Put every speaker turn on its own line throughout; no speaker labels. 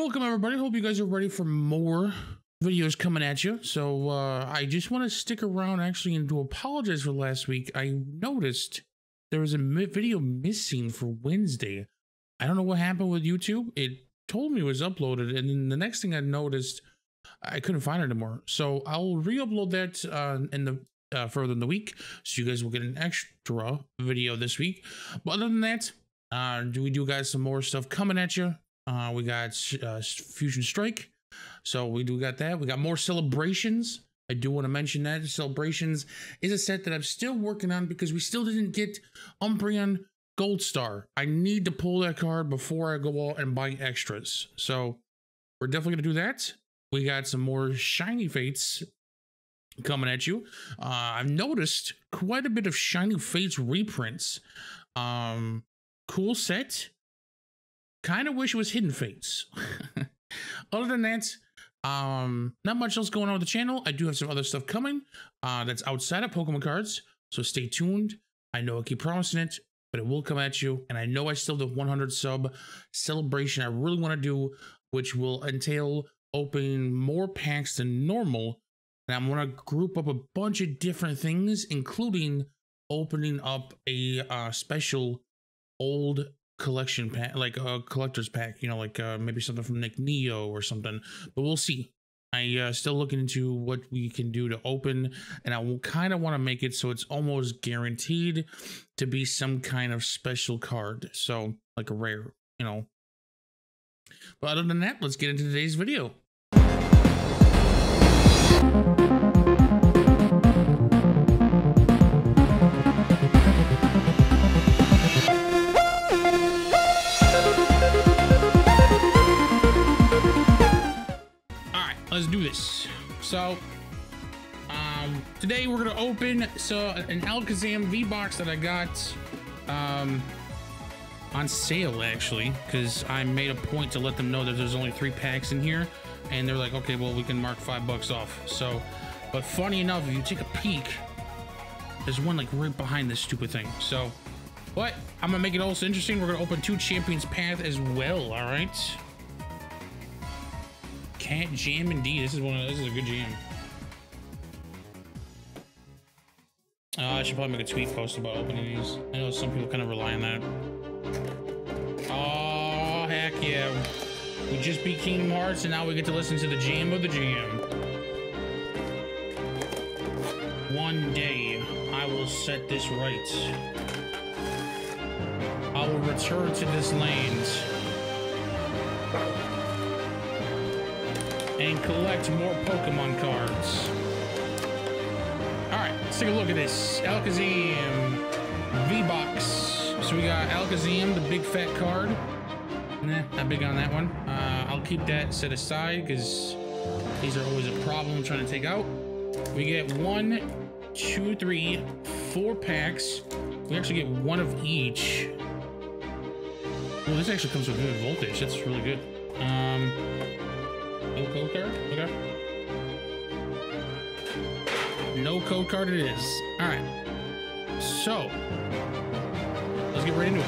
Welcome everybody. Hope you guys are ready for more videos coming at you. So uh, I just want to stick around actually and to apologize for last week. I noticed there was a video missing for Wednesday. I don't know what happened with YouTube. It told me it was uploaded, and then the next thing I noticed, I couldn't find it anymore. So I'll re-upload that uh, in the uh, further in the week, so you guys will get an extra video this week. But other than that, uh, do we do guys some more stuff coming at you? Uh, we got uh, Fusion Strike, so we do got that. We got more celebrations. I do want to mention that celebrations is a set that I'm still working on because we still didn't get Umbreon Gold Star. I need to pull that card before I go out and buy extras. So we're definitely gonna do that. We got some more shiny fates coming at you. Uh, I've noticed quite a bit of shiny fates reprints. Um, cool set. Kind of wish it was hidden fates. Other than that, um, not much else going on with the channel. I do have some other stuff coming uh, that's outside of Pokemon cards, so stay tuned. I know I keep promising it, but it will come at you. And I know I still have the 100 sub celebration I really want to do, which will entail opening more packs than normal. And I'm going to group up a bunch of different things, including opening up a uh, special old collection pack, like a collector's pack, you know, like uh, maybe something from Nick Neo or something. But we'll see. I uh, still looking into what we can do to open, and I will kind of want to make it so it's almost guaranteed to be some kind of special card. So like a rare, you know. But other than that, let's get into today's video. Let's do this. So, um, today we're gonna open so an Alakazam V box that I got um, on sale actually, because I made a point to let them know that there's only three packs in here, and they're like, okay, well we can mark five bucks off. So, but funny enough, if you take a peek, there's one like right behind this stupid thing. So, but I'm gonna make it also interesting. We're gonna open two Champions Path as well. All right. Jam indeed. This is one of this is a good jam. Uh, I should probably make a tweet post about opening these. I know some people kind of rely on that. Oh heck yeah! We just beat Kingdom Hearts, and now we get to listen to the jam of the jam. One day, I will set this right. I will return to this land. And collect more Pokemon cards. All right, let's take a look at this. Alakazam V-Box. So we got Alakazam, the big fat card. Nah, not big on that one. Uh, I'll keep that set aside because these are always a problem trying to take out. We get one, two, three, four packs. We actually get one of each. Well, this actually comes with good voltage. That's really good. Um, no code card? Okay. No code card it is. All right. So, let's get right into it.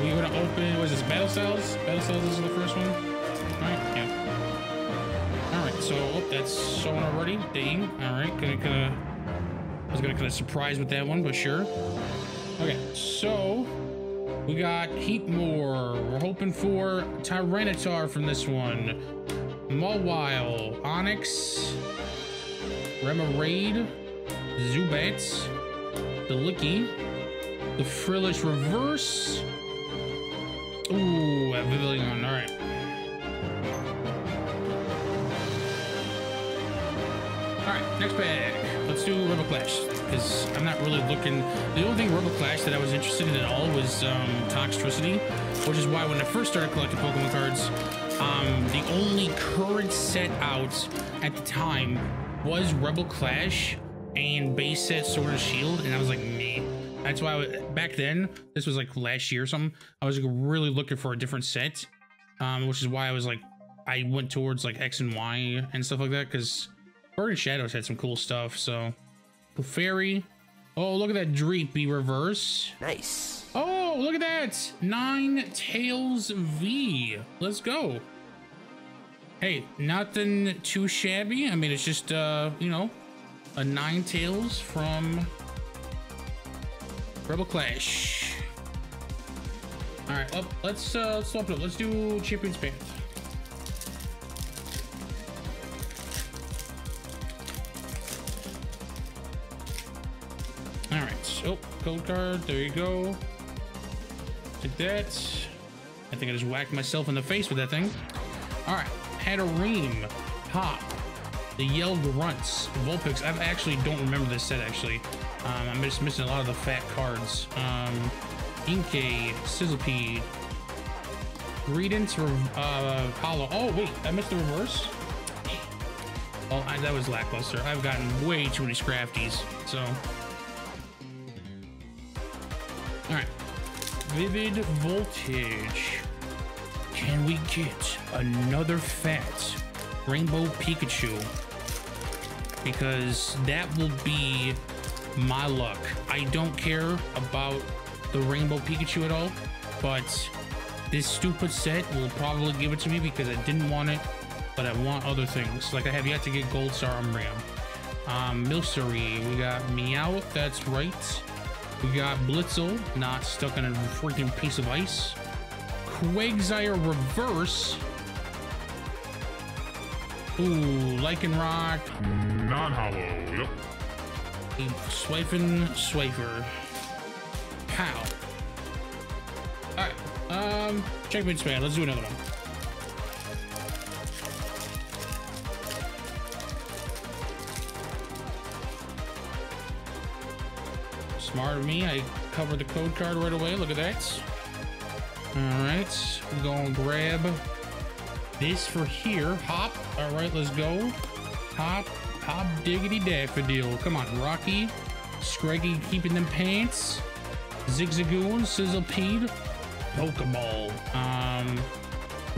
We're gonna open, what is this, Battle Styles? Battle Styles is the first one? All right, yeah. All right, so, oh, that's showing already. Dang. All right, gonna, gonna, I was gonna kind of surprise with that one, but sure. Okay, so we got Heatmor. We're hoping for Tyranitar from this one. Mawile, Onix, Remoraid, Zubat, the Licky, the Frillish Reverse. Ooh, a Vivillon. All right. All right, next pack. Let's do Rebel Clash because I'm not really looking. The only thing Rebel Clash that I was interested in at all was um, Toxtricity, which is why when I first started collecting Pokemon cards, um, the only current set out at the time was Rebel Clash and base set Sword and Shield, and I was like, meh. That's why was, back then, this was like last year or something. I was like really looking for a different set, um, which is why I was like, I went towards like X and Y and stuff like that because Burning Shadows had some cool stuff. So, Clefairy, Oh, look at that Dreepy reverse.
Nice.
Oh, look at that. Ninetales V. Let's go. Hey, nothing too shabby. I mean, it's just, uh, you know, a Ninetales from Rebel Clash. All right, up, let's, uh, let's swap it up. Let's do Champion's Path. Code card, there you go. Take that. I think I just whacked myself in the face with that thing. All right, Hatterene, Hop, the Yell Grunts, Vulpix. I actually don't remember this set, actually. Um, I'm just missing a lot of the fat cards. Um, Inkay, Sizzlipede, Greedent, uh, Holo. Oh, wait, I missed the reverse? Oh, I, that was lackluster. I've gotten way too many Scrafties, so... Vivid Voltage. Can we get another fat Rainbow Pikachu? Because that will be my luck. I don't care about the Rainbow Pikachu at all, but this stupid set will probably give it to me because I didn't want it, but I want other things. Like I have yet to get Gold Star Umbreon. Um, Milcery, we got Meowth, that's right. We got Blitzle not stuck on a freaking piece of ice. Quagsire Reverse. Ooh, Lycanroc.
Non-holo, yep.
Swiping Swiper. Pow. Alright, um, checkmate span. Let's do another one. Smart of me, I covered the code card right away. Look at that. All right, we're gonna grab this for here. Hop. All right, let's go. Hop, hop, diggity daffodil. Come on, Rocky. Scraggy keeping them pants. Zigzagoon, Sizzlipede, Pokeball. Um,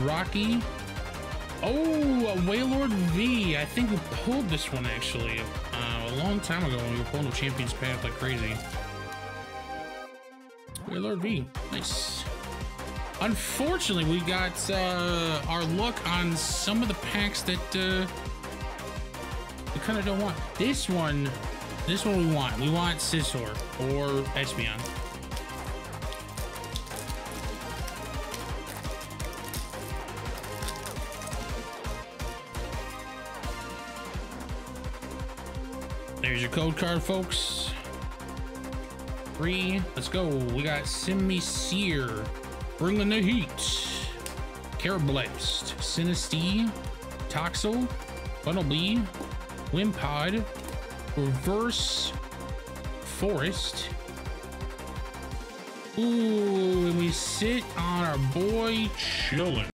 Rocky. Oh, a Wailord V. I think we pulled this one actually uh, a long time ago when we were pulling the Champions Path like crazy. Wailord V. Nice. Unfortunately, we got uh, our luck on some of the packs that uh, we kind of don't want. This one, this one we want. We want Scizor or Espeon. There's your code card, folks. Three. Let's go. We got Simi Simisear. Bringing the heat. Carablast. Sinistea. Toxel. Bunnelby. Wimpod. Reverse. Forest. Ooh, and we sit on our boy chillin'.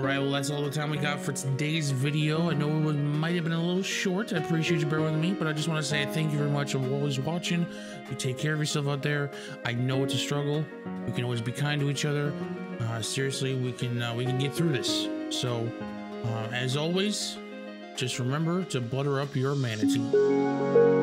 All right, well, that's all the time we got for today's video. I know it might have been a little short. I appreciate you bearing with me, but I just want to say thank you very much for always watching. You take care of yourself out there. I know it's a struggle. We can always be kind to each other. Uh, seriously, we can uh, we can get through this. So, uh, as always, just remember to butter up your manatee.